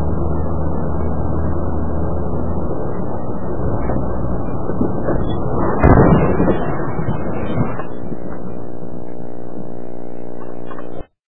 ඒක